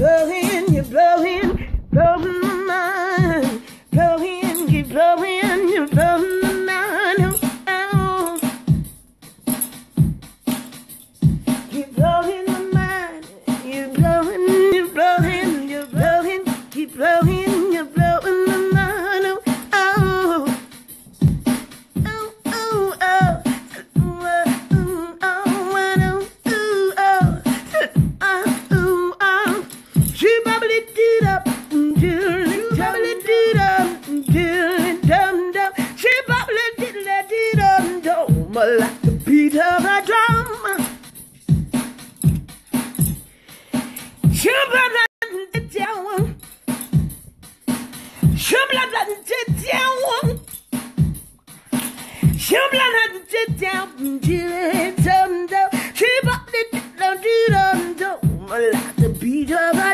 Girl, like the beat of a drum. Children and the town. Children and the town. Children and the town. Children and the town. Like the beat of a